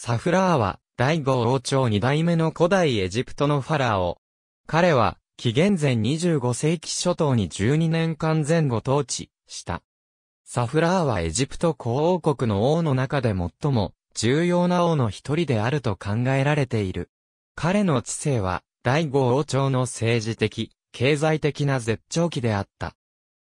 サフラーは、第五王朝二代目の古代エジプトのファラオ。彼は、紀元前25世紀初頭に12年間前後統治した。サフラーはエジプト古王国の王の中で最も重要な王の一人であると考えられている。彼の知性は第五王朝の政治的、経済的な絶頂期であった。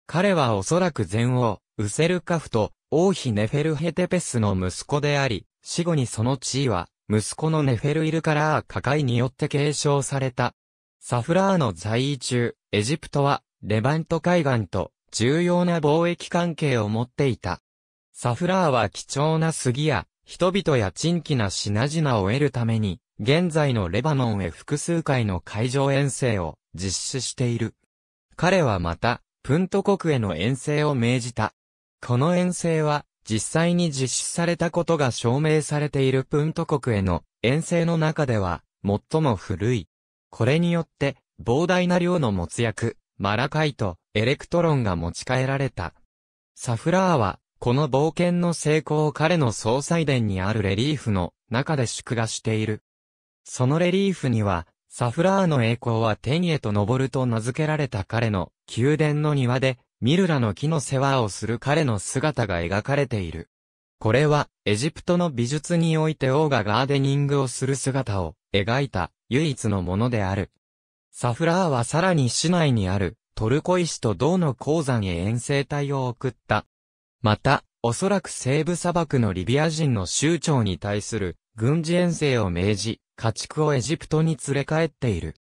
彼はおそらく前王、ウセルカフと王妃ネフェルヘテペスの息子であり、死後にその地位は、息子のネフェルイルからーカカイによって継承された。サフラーの在位中、エジプトは、レバント海岸と重要な貿易関係を持っていた。サフラーは貴重な杉や、人々や珍奇な品々を得るために、現在のレバノンへ複数回の海上遠征を実施している。彼はまた、プント国への遠征を命じた。この遠征は、実際に実施されたことが証明されているプント国への遠征の中では、最も古い。これによって、膨大な量の没薬、マラカイト、エレクトロンが持ち帰られた。サフラーは、この冒険の成功を彼の葬祭殿にあるレリーフの中で祝賀している。そのレリーフには、サフラーの栄光は天へと昇ると名付けられた彼の宮殿の庭で、ミルラの木の世話をする彼の姿が描かれている。これは、エジプトの美術において王がガーデニングをする姿を描いた唯一のものである。サフラーはさらに市内にあるトルコ石と銅の鉱山へ遠征隊を送った。また、おそらく西部砂漠のリビア人の酋長に対する軍事遠征を命じ、家畜をエジプトに連れ帰っている。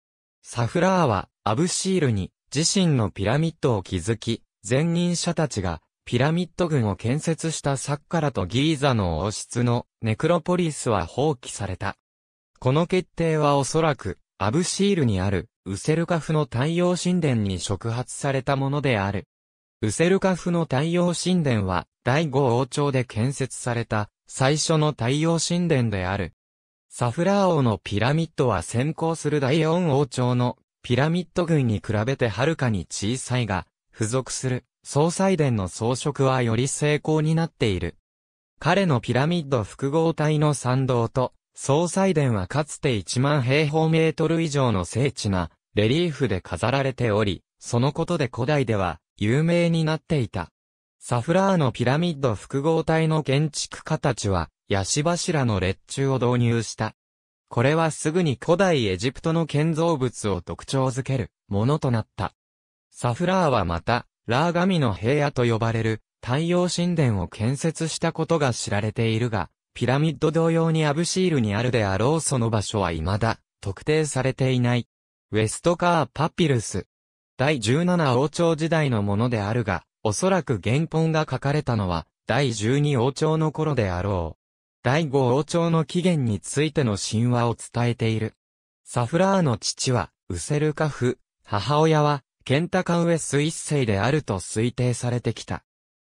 サフラーはアブシールに自身のピラミッドを築き、前任者たちがピラミッド群を建設したサッカラとギーザの王室のネクロポリスは放棄された。この決定はおそらく、アブシールにある、ウセルカフの太陽神殿に触発されたものである。ウセルカフの太陽神殿は、第五王朝で建設された、最初の太陽神殿である。サフラー王のピラミッドは先行する第四王朝のピラミッド群に比べてはるかに小さいが、付属する総裁殿の装飾はより成功になっている。彼のピラミッド複合体の参道と総裁殿はかつて1万平方メートル以上の精緻なレリーフで飾られており、そのことで古代では有名になっていた。サフラーのピラミッド複合体の建築家たちは、ヤシ柱の列柱を導入した。これはすぐに古代エジプトの建造物を特徴づけるものとなった。サフラーはまた、ラーガミの平野と呼ばれる太陽神殿を建設したことが知られているが、ピラミッド同様にアブシールにあるであろうその場所は未だ特定されていない。ウェストカーパピルス。第17王朝時代のものであるが、おそらく原本が書かれたのは第12王朝の頃であろう。第5王朝の起源についての神話を伝えている。サフラーの父は、ウセルカフ、母親は、ケンタカウエス一世であると推定されてきた。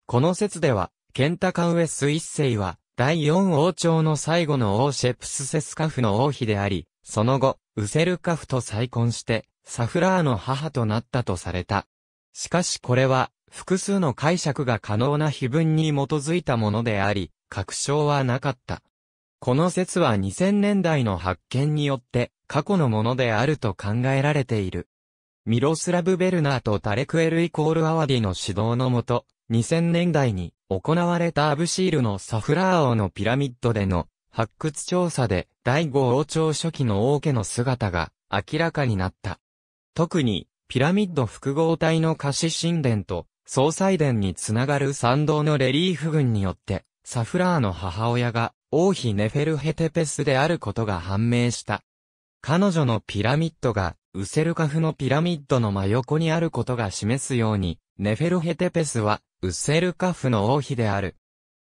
この説では、ケンタカウエス一世は、第四王朝の最後の王シェプスセスカフの王妃であり、その後、ウセルカフと再婚して、サフラーの母となったとされた。しかしこれは、複数の解釈が可能な碑文に基づいたものであり、確証はなかった。この説は2000年代の発見によって過去のものであると考えられている。ミロスラブ・ベルナーとタレクエル・イコール・アワディの指導のもと、2000年代に行われたアブシールのサフラー王のピラミッドでの発掘調査で第五王朝初期の王家の姿が明らかになった。特にピラミッド複合体の貸し神殿と総裁殿につながる参道のレリーフ群によってサフラーの母親が王妃ネフェルヘテペスであることが判明した。彼女のピラミッドがウセルカフのピラミッドの真横にあることが示すように、ネフェルヘテペスはウセルカフの王妃である。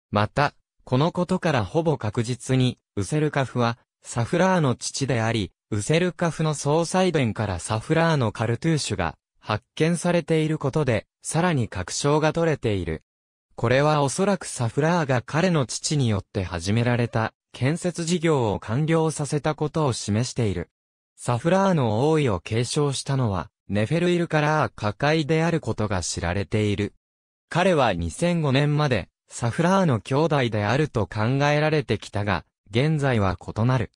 また、このことからほぼ確実に、ウセルカフは、サフラーの父であり、ウセルカフの総裁殿からサフラーのカルトゥーシュが発見されていることで、さらに確証が取れている。これはおそらくサフラーが彼の父によって始められた建設事業を完了させたことを示している。サフラーの王位を継承したのは、ネフェルイルからカカイであることが知られている。彼は2005年までサフラーの兄弟であると考えられてきたが、現在は異なる。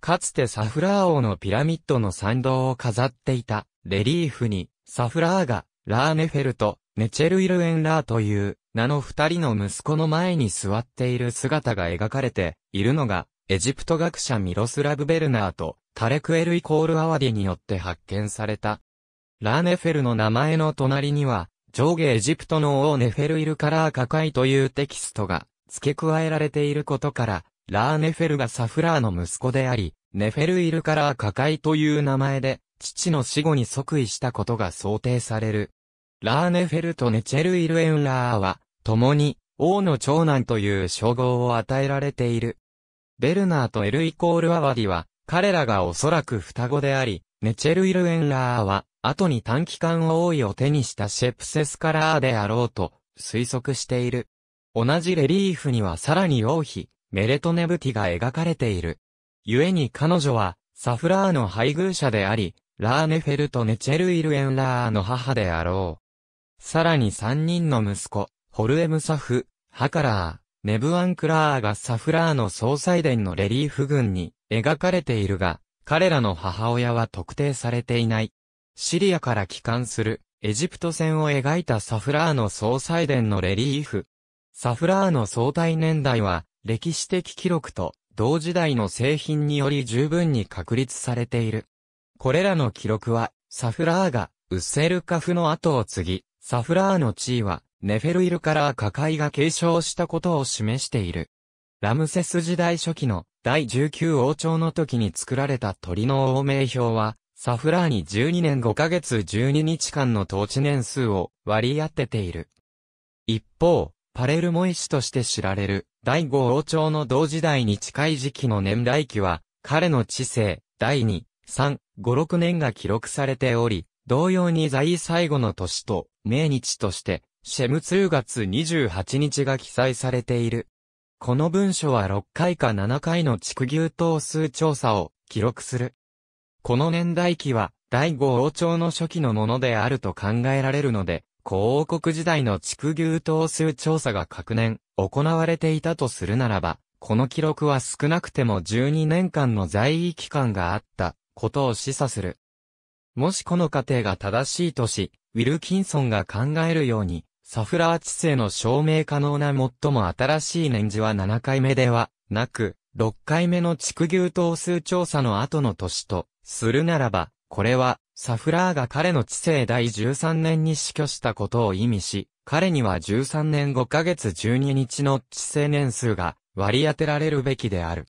かつてサフラー王のピラミッドの参道を飾っていたレリーフに、サフラーが、ラーネフェルとネチェルイルエンラーという名の二人の息子の前に座っている姿が描かれているのが、エジプト学者ミロスラブ・ベルナーとタレクエルイコールアワディによって発見された。ラーネフェルの名前の隣には、上下エジプトの王ネフェルイルカラーカカイというテキストが付け加えられていることから、ラーネフェルがサフラーの息子であり、ネフェルイルカラーカカイという名前で、父の死後に即位したことが想定される。ラーネフェルとネチェルイルエンラーは、共に、王の長男という称号を与えられている。ベルナーとエルイコールアワディは、彼らがおそらく双子であり、ネチェルイルエンラーは、後に短期間王位を手にしたシェプセスカラーであろうと推測している。同じレリーフにはさらに王妃、メレトネブティが描かれている。故に彼女は、サフラーの配偶者であり、ラーネフェルとネチェルイルエンラーの母であろう。さらに三人の息子、ホルエムサフ、ハカラー、ネブアンクラーがサフラーの総裁殿のレリーフ群に描かれているが、彼らの母親は特定されていない。シリアから帰還するエジプト戦を描いたサフラーの総裁殿のレリーフ。サフラーの相対年代は歴史的記録と同時代の製品により十分に確立されている。これらの記録はサフラーがウッセルカフの後を継ぎ、サフラーの地位はネフェルイルからカカイが継承したことを示している。ラムセス時代初期の第19王朝の時に作られた鳥の王名表は、サフラーに12年5ヶ月12日間の統治年数を割り当てている。一方、パレルモ医師として知られる第5王朝の同時代に近い時期の年代記は、彼の知性、第2、3、5、6年が記録されており、同様に在位最後の年と命日として、シェム2月28日が記載されている。この文書は6回か7回の地区牛頭数調査を記録する。この年代記は、第五王朝の初期のものであると考えられるので、古王国時代の地区牛頭数調査が各年行われていたとするならば、この記録は少なくても12年間の在位期間があったことを示唆する。もしこの過程が正しいとし、ウィルキンソンが考えるように、サフラー地政の証明可能な最も新しい年次は7回目ではなく、6回目の地区牛頭数調査の後の年とするならば、これは、サフラーが彼の知性第13年に死去したことを意味し、彼には13年5ヶ月12日の知性年数が割り当てられるべきである。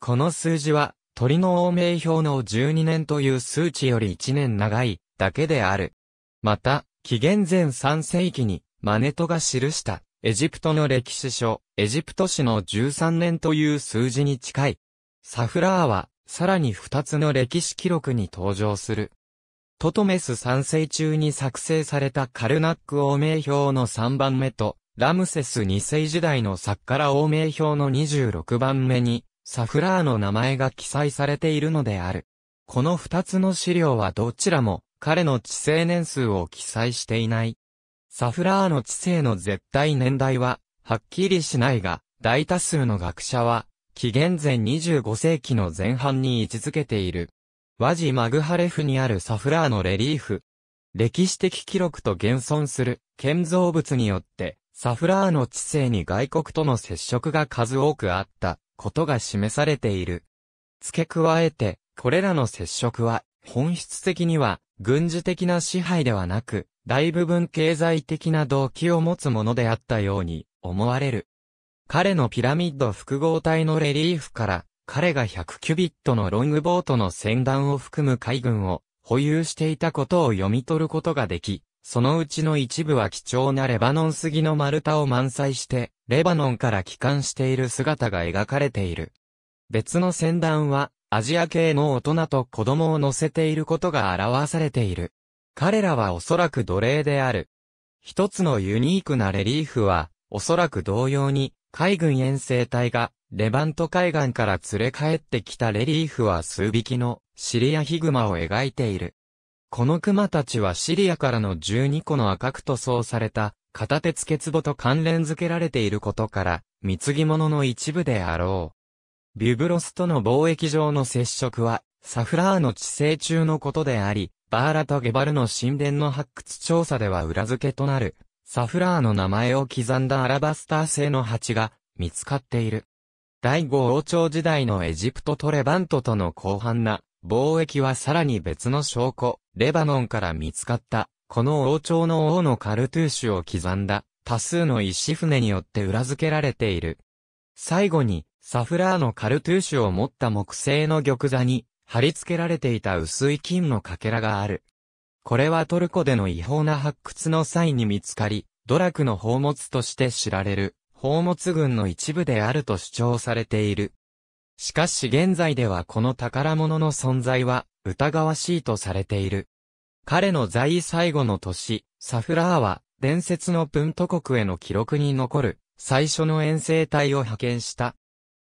この数字は、鳥の王名表の12年という数値より1年長いだけである。また、紀元前3世紀にマネトが記したエジプトの歴史書、エジプト史の13年という数字に近い。サフラーはさらに二つの歴史記録に登場する。トトメス3世中に作成されたカルナック王名表の3番目と、ラムセス2世時代のサッカラ王名表の26番目に、サフラーの名前が記載されているのである。この二つの資料はどちらも彼の知性年数を記載していない。サフラーの知性の絶対年代は、はっきりしないが、大多数の学者は、紀元前25世紀の前半に位置づけている。ワジ・マグハレフにあるサフラーのレリーフ。歴史的記録と現存する建造物によって、サフラーの知性に外国との接触が数多くあったことが示されている。付け加えて、これらの接触は、本質的には、軍事的な支配ではなく、大部分経済的な動機を持つものであったように思われる。彼のピラミッド複合体のレリーフから、彼が100キュビットのロングボートの船団を含む海軍を保有していたことを読み取ることができ、そのうちの一部は貴重なレバノン杉の丸太を満載して、レバノンから帰還している姿が描かれている。別の船団は、アジア系の大人と子供を乗せていることが表されている。彼らはおそらく奴隷である。一つのユニークなレリーフは、おそらく同様に、海軍遠征隊が、レバント海岸から連れ帰ってきたレリーフは数匹のシリアヒグマを描いている。このクマたちはシリアからの12個の赤く塗装された片鉄欠壺と関連付けられていることから、貢ぎ物の一部であろう。ビュブロスとの貿易上の接触は、サフラーの治世中のことであり、バーラとゲバルの神殿の発掘調査では裏付けとなる、サフラーの名前を刻んだアラバスター製の鉢が見つかっている。第五王朝時代のエジプトとレバントとの広範な貿易はさらに別の証拠、レバノンから見つかった、この王朝の王のカルトゥーシュを刻んだ、多数の石船によって裏付けられている。最後に、サフラーのカルトゥーシュを持った木製の玉座に、貼り付けられていた薄い金のかけらがある。これはトルコでの違法な発掘の際に見つかり、ドラクの宝物として知られる、宝物群の一部であると主張されている。しかし現在ではこの宝物の存在は疑わしいとされている。彼の在位最後の年、サフラーは伝説のプント国への記録に残る最初の遠征隊を派遣した。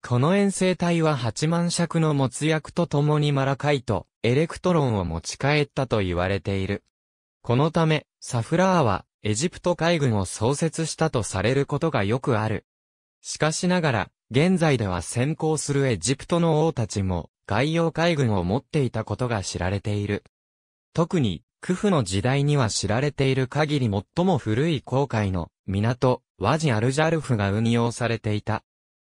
この遠征隊は8万尺の没薬と共にマラカイト、エレクトロンを持ち帰ったと言われている。このため、サフラーは、エジプト海軍を創設したとされることがよくある。しかしながら、現在では先行するエジプトの王たちも、外洋海軍を持っていたことが知られている。特に、クフの時代には知られている限り最も古い航海の港、ワジアルジャルフが運用されていた。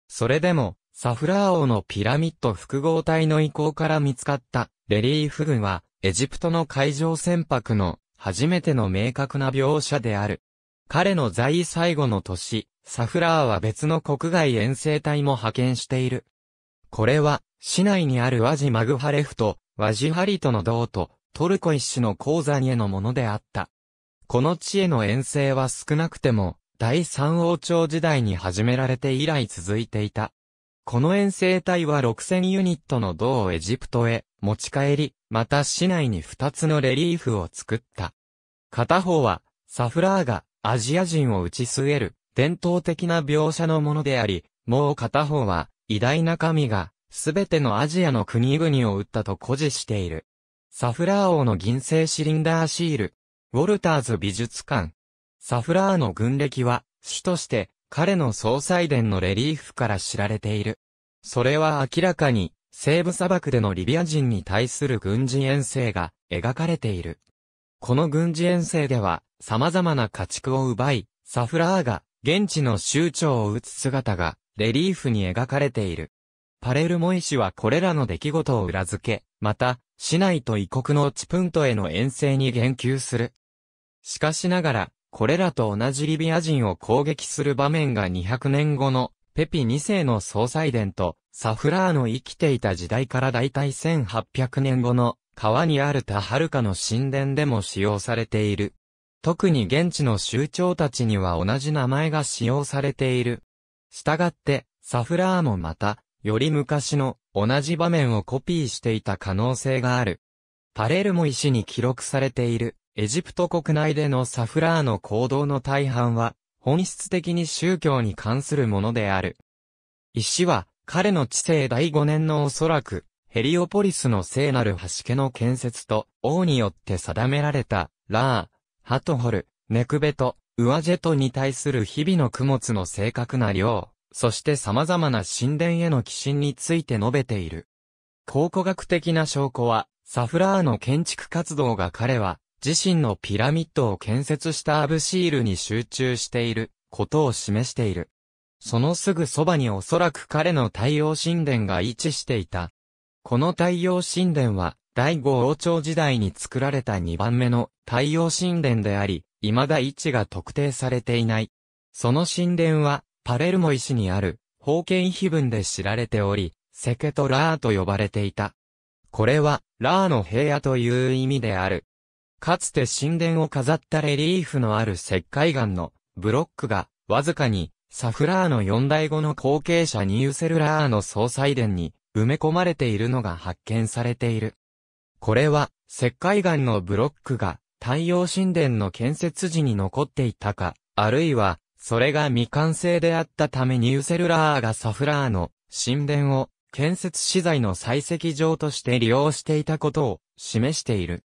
それでも、サフラー王のピラミッド複合体の遺構から見つかったレリーフ群はエジプトの海上船舶の初めての明確な描写である。彼の在位最後の年、サフラーは別の国外遠征隊も派遣している。これは、市内にあるワジマグハレフとワジハリトの道とトルコ一種の鉱山へのものであった。この地への遠征は少なくても、第三王朝時代に始められて以来続いていた。この遠征隊は6000ユニットの銅をエジプトへ持ち帰り、また市内に2つのレリーフを作った。片方は、サフラーがアジア人を打ち据える伝統的な描写のものであり、もう片方は偉大な神がすべてのアジアの国々を撃ったと誇示している。サフラー王の銀製シリンダーシール、ウォルターズ美術館。サフラーの軍歴は、主として彼の総裁殿のレリーフから知られている。それは明らかに、西部砂漠でのリビア人に対する軍事遠征が描かれている。この軍事遠征では、様々な家畜を奪い、サフラーが現地の州長を撃つ姿がレリーフに描かれている。パレルモ医師はこれらの出来事を裏付け、また、市内と異国のチプントへの遠征に言及する。しかしながら、これらと同じリビア人を攻撃する場面が200年後のペピ2世の総裁殿とサフラーの生きていた時代からだいたい1800年後の川にあるタハルカの神殿でも使用されている。特に現地の州長たちには同じ名前が使用されている。したがって、サフラーもまた、より昔の同じ場面をコピーしていた可能性がある。パレルモ石に記録されているエジプト国内でのサフラーの行動の大半は、本質的に宗教に関するものである。石は、彼の治世第5年のおそらく、ヘリオポリスの聖なる橋家の建設と王によって定められた、ラー、ハトホル、ネクベト、ウアジェトに対する日々の供物の正確な量、そして様々な神殿への寄進について述べている。考古学的な証拠は、サフラーの建築活動が彼は、自身のピラミッドを建設したアブシールに集中していることを示している。そのすぐそばにおそらく彼の太陽神殿が位置していた。この太陽神殿は第五王朝時代に作られた2番目の太陽神殿であり、未だ位置が特定されていない。その神殿はパレルモ石にある封建碑文で知られており、セケトラーと呼ばれていた。これはラーの平野という意味である。かつて神殿を飾ったレリーフのある石灰岩のブロックがわずかにサフラーの四代後の後継者ニューセルラーの葬祭殿に埋め込まれているのが発見されている。これは石灰岩のブロックが太陽神殿の建設時に残っていたか、あるいはそれが未完成であったためニューセルラーがサフラーの神殿を建設資材の採石場として利用していたことを示している。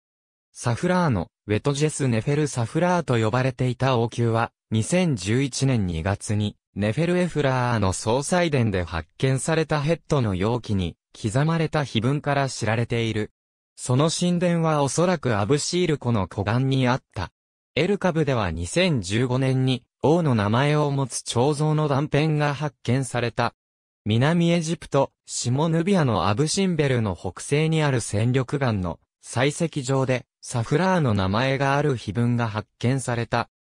サフラーのウェトジェス・ネフェル・サフラーと呼ばれていた王宮は、2011年2月に、ネフェルエフラーの総裁殿で発見されたヘッドの容器に刻まれた碑文から知られている。その神殿はおそらくアブシール湖の湖岸にあった。エルカブでは2015年に王の名前を持つ彫像の断片が発見された。南エジプト、シモヌビアのアブシンベルの北西にある戦力岩の採石場でサフラーの名前がある碑文が発見された。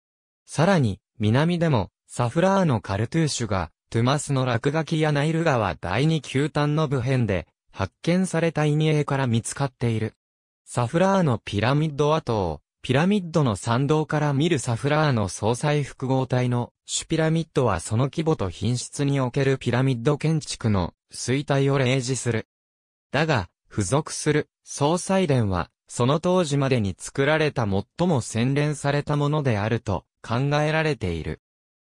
さらに、南でもサフラーのカルトゥーシュが、トゥマスの落書きやナイル川第二球端の部辺で、発見された陰影から見つかっている。サフラーのピラミッド跡を、ピラミッドの参道から見るサフラーの総裁複合体のシュピラミッドはその規模と品質におけるピラミッド建築の衰退を例示する。だが、付属する総裁殿は、その当時までに作られた最も洗練されたものであると考えられている。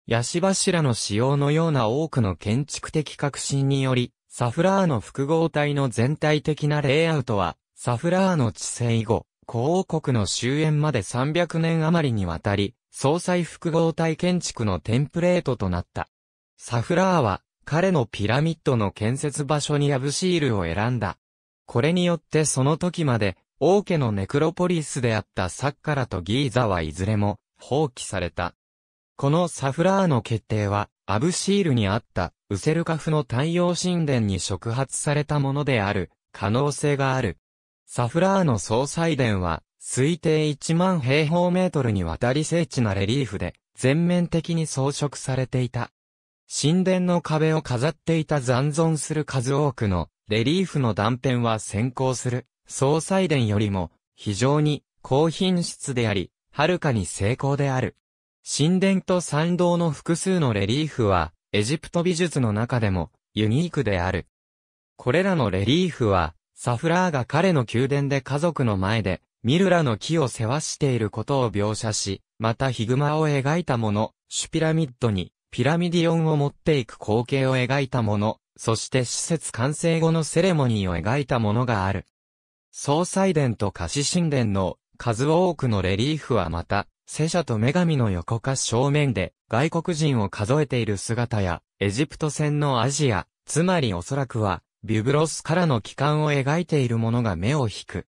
ヤシ柱の使用のような多くの建築的革新により、サフラーの複合体の全体的なレイアウトは、サフラーの治世以後、古王国の終焉まで300年余りにわたり、総裁複合体建築のテンプレートとなった。サフラーは、彼のピラミッドの建設場所にヤブシールを選んだ。これによってその時まで、王家のネクロポリスであったサッカラとギーザはいずれも放棄された。このサフラーの決定は、アブシールにあったウセルカフの太陽神殿に触発されたものである可能性がある。サフラーの総裁殿は、推定1万平方メートルにわたり精緻なレリーフで、全面的に装飾されていた。神殿の壁を飾っていた残存する数多くのレリーフの断片は先行する総裁殿よりも非常に高品質であり、はるかに成功である。神殿と参道の複数のレリーフは、エジプト美術の中でも、ユニークである。これらのレリーフは、サフラーが彼の宮殿で家族の前で、ミルラの木を世話していることを描写し、またヒグマを描いたもの、シュピラミッドに、ピラミディオンを持っていく光景を描いたもの、そして施設完成後のセレモニーを描いたものがある。総裁殿と貸し神殿の数多くのレリーフはまた、聖者と女神の横か正面で外国人を数えている姿や、エジプト戦のアジア、つまりおそらくは、ビュブロスからの帰還を描いているものが目を引く。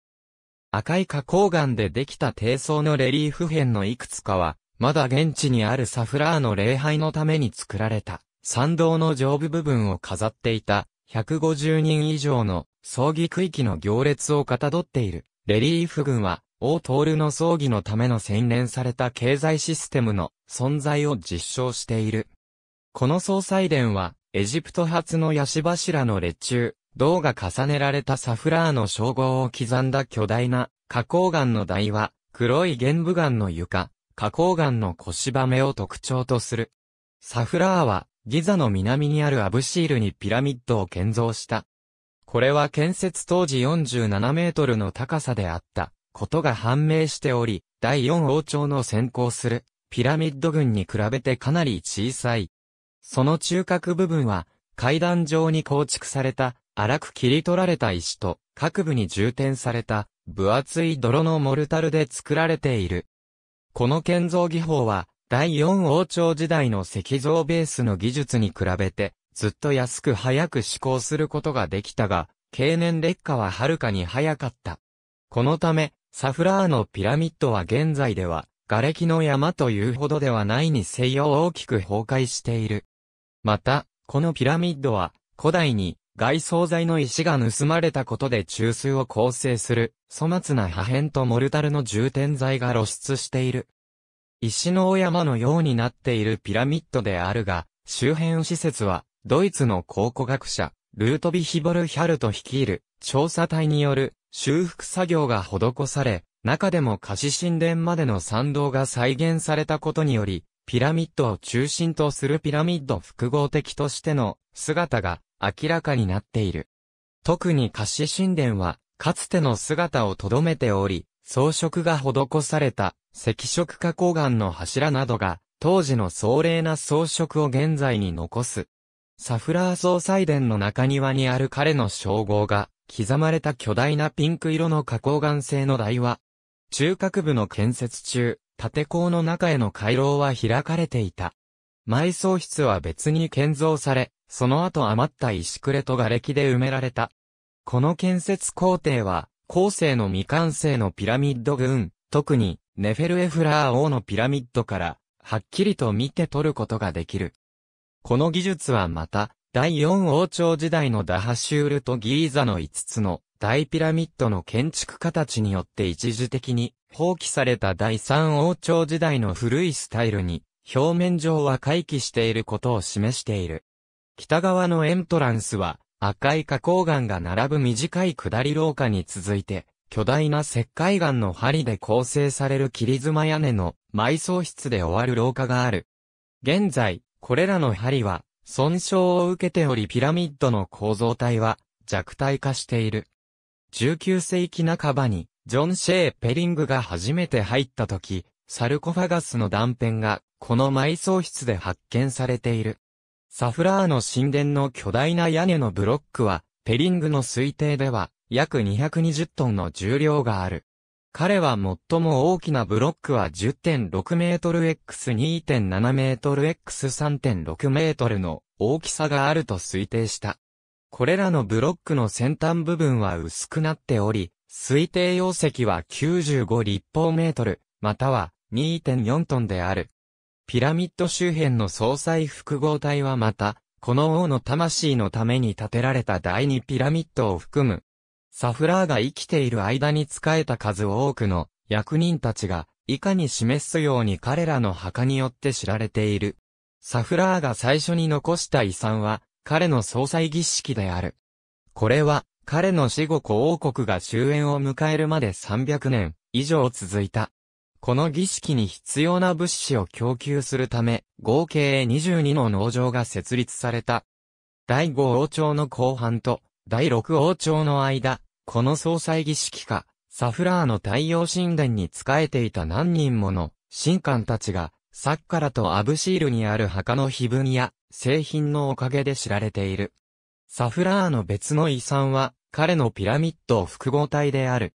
赤い花崗岩でできた低層のレリーフ片のいくつかは、まだ現地にあるサフラーの礼拝のために作られた、参道の上部部分を飾っていた、150人以上の葬儀区域の行列をかたどっている、レリーフ群は、王トールの葬儀のための洗練された経済システムの存在を実証している。この総裁殿は、エジプト発のヤシ柱の列中、銅が重ねられたサフラーの称号を刻んだ巨大な花崗岩の台は、黒い玄武岩の床、花崗岩の腰羽目を特徴とする。サフラーは、ギザの南にあるアブシールにピラミッドを建造した。これは建設当時47メートルの高さであった。ことが判明しており、第4王朝の先行するピラミッド群に比べてかなり小さい。その中核部分は階段状に構築された荒く切り取られた石と各部に充填された分厚い泥のモルタルで作られている。この建造技法は第4王朝時代の石像ベースの技術に比べてずっと安く早く施行することができたが、経年劣化ははるかに早かった。このため、サフラーのピラミッドは現在では、瓦礫の山というほどではないにせよ大きく崩壊している。また、このピラミッドは、古代に外装材の石が盗まれたことで中枢を構成する、粗末な破片とモルタルの充填材が露出している。石のお山のようになっているピラミッドであるが、周辺施設は、ドイツの考古学者、ルートビヒボル・ヒャルト率いる調査隊による修復作業が施され、中でも貸し神殿までの参道が再現されたことにより、ピラミッドを中心とするピラミッド複合的としての姿が明らかになっている。特に貸し神殿は、かつての姿を留めており、装飾が施された赤色花崗岩の柱などが、当時の壮麗な装飾を現在に残す。サフラー総裁殿の中庭にある彼の称号が、刻まれた巨大なピンク色の花崗岩製の台は、中核部の建設中、縦坑の中への回廊は開かれていた。埋葬室は別に建造され、その後余った石くれと瓦礫で埋められた。この建設工程は、後世の未完成のピラミッド群、特にネフェルエフラー王のピラミッドから、はっきりと見て取ることができる。この技術はまた、第四王朝時代のダハシュールとギーザの5つの大ピラミッドの建築形によって一時的に放棄された第三王朝時代の古いスタイルに表面上は回帰していることを示している。北側のエントランスは赤い花崗岩が並ぶ短い下り廊下に続いて巨大な石灰岩の針で構成される切妻屋根の埋葬室で終わる廊下がある。現在、これらの針は損傷を受けておりピラミッドの構造体は弱体化している。19世紀半ばにジョン・シェー・ペリングが初めて入った時、サルコファガスの断片がこの埋葬室で発見されている。サフラーの神殿の巨大な屋根のブロックは、ペリングの推定では約220トンの重量がある。彼は最も大きなブロックは10.6メートル x2.7 メートル x3.6 メートルの大きさがあると推定した。これらのブロックの先端部分は薄くなっており、推定容積は95立方メートル、または2.4トンである。ピラミッド周辺の総裁複合体はまた、この王の魂のために建てられた第二ピラミッドを含む。サフラーが生きている間に仕えた数多くの役人たちが、以下に示すように彼らの墓によって知られている。サフラーが最初に残した遺産は、彼の総裁儀式である。これは、彼の死後古王国が終焉を迎えるまで300年以上続いた。この儀式に必要な物資を供給するため、合計22の農場が設立された。第5王朝の後半と第6王朝の間、この総裁儀式下、サフラーの太陽神殿に仕えていた何人もの神官たちが、サッカラとアブシールにある墓の碑文や製品のおかげで知られている。サフラーの別の遺産は、彼のピラミッド複合体である。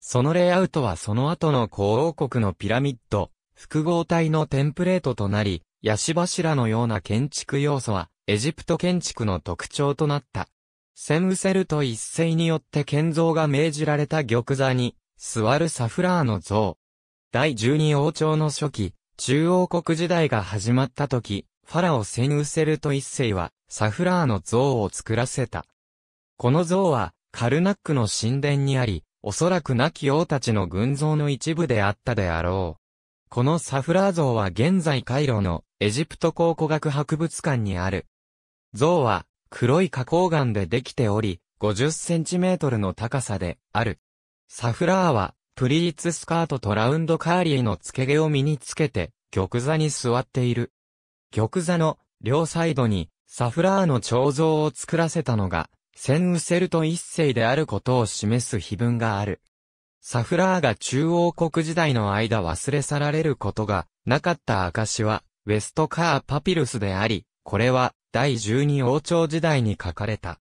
そのレイアウトはその後の古王国のピラミッド、複合体のテンプレートとなり、ヤシ柱のような建築要素は、エジプト建築の特徴となった。セムセルト一世によって建造が命じられた玉座に、座るサフラーの像。第十二王朝の初期、中央国時代が始まった時、ファラオセンウセルト一世は、サフラーの像を作らせた。この像は、カルナックの神殿にあり、おそらく亡き王たちの群像の一部であったであろう。このサフラー像は現在カイロのエジプト考古学博物館にある。像は黒い花崗岩でできており、50センチメートルの高さである。サフラーは、プリーツスカートとラウンドカーリーの付け毛を身につけて、玉座に座っている。玉座の両サイドに、サフラーの彫像を作らせたのが、センウセルト一世であることを示す碑文がある。サフラーが中央国時代の間忘れ去られることがなかった証は、ウェストカーパピルスであり、これは第十二王朝時代に書かれた。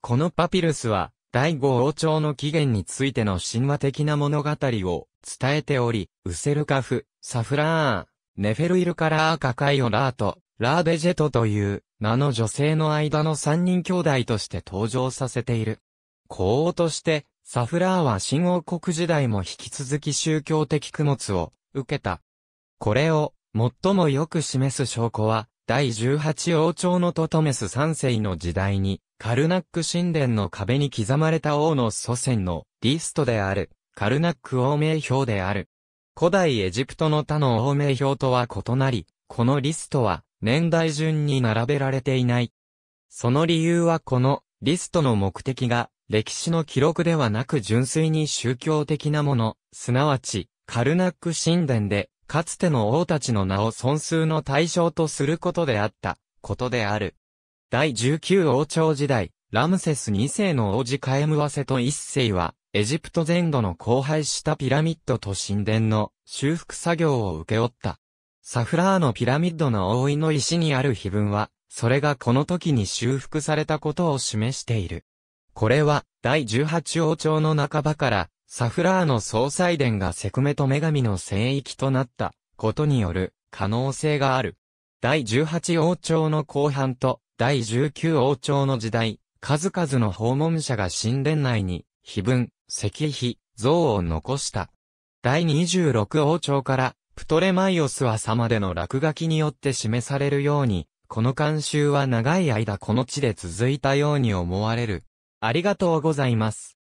このパピルスは、第五王朝の起源についての神話的な物語を伝えており、ウセルカフ、サフラーン、ネフェルイルカラーカカイオラート、ラーデジェトという名の女性の間の三人兄弟として登場させている。皇王として、サフラーは新王国時代も引き続き宗教的供物を受けた。これを最もよく示す証拠は、第18王朝のトトメス3世の時代に、カルナック神殿の壁に刻まれた王の祖先のリストである、カルナック王名表である。古代エジプトの他の王名表とは異なり、このリストは年代順に並べられていない。その理由はこのリストの目的が歴史の記録ではなく純粋に宗教的なもの、すなわちカルナック神殿でかつての王たちの名を尊崇の対象とすることであった、ことである。第19王朝時代、ラムセス2世の王子カエムワセト1世は、エジプト全土の荒廃したピラミッドと神殿の修復作業を請け負った。サフラーのピラミッドの覆いの石にある碑文は、それがこの時に修復されたことを示している。これは、第18王朝の半ばから、サフラーの総裁殿がセクメト女神の聖域となったことによる可能性がある。第18王朝の後半と第19王朝の時代、数々の訪問者が神殿内に、碑文、石碑、像を残した。第26王朝から、プトレマイオスは様での落書きによって示されるように、この慣習は長い間この地で続いたように思われる。ありがとうございます。